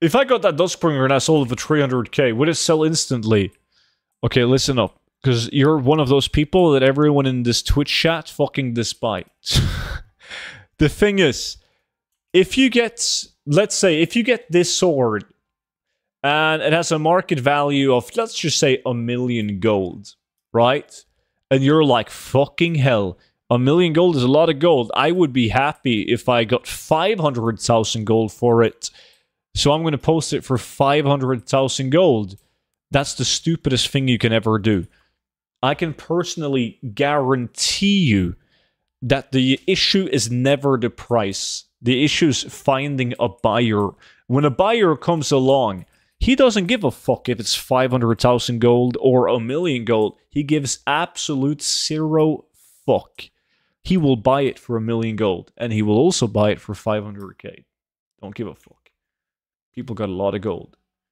If I got that Dustbringer and I sold it for 300k, would it sell instantly? Okay, listen up. Because you're one of those people that everyone in this Twitch chat fucking despises. the thing is, if you get, let's say, if you get this sword and it has a market value of, let's just say, a million gold, right? And you're like, fucking hell, a million gold is a lot of gold. I would be happy if I got 500,000 gold for it. So I'm going to post it for 500,000 gold. That's the stupidest thing you can ever do. I can personally guarantee you that the issue is never the price. The issue is finding a buyer. When a buyer comes along, he doesn't give a fuck if it's 500,000 gold or a million gold. He gives absolute zero fuck. He will buy it for a million gold and he will also buy it for 500k. Don't give a fuck. People got a lot of gold.